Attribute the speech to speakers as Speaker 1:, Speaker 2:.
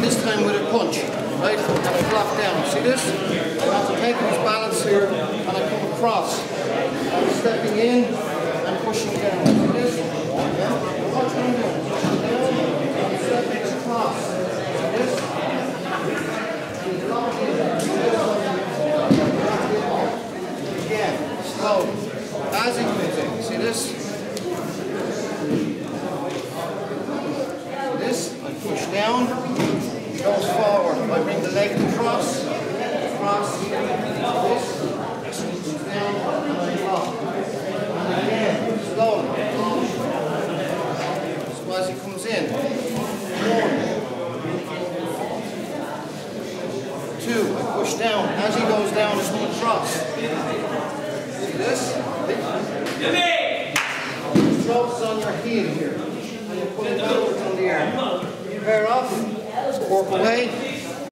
Speaker 1: this time with a punch, right? And I flop down. See this? I'm taking his balance here and I come across. I'm stepping in and pushing down. See this? Yeah. Watch I'm. Pushing down and stepping across. In. This? Again, slow. As he comes in. See this? This, I push down, goes forward. I bring the leg across, across, this, down, and I drop. And again, slowly. So as he comes in, one, two, I push down. As he goes down, it's going across. See this? Throats on your heel here. And you put it downwards on the arm. Pair off, work away,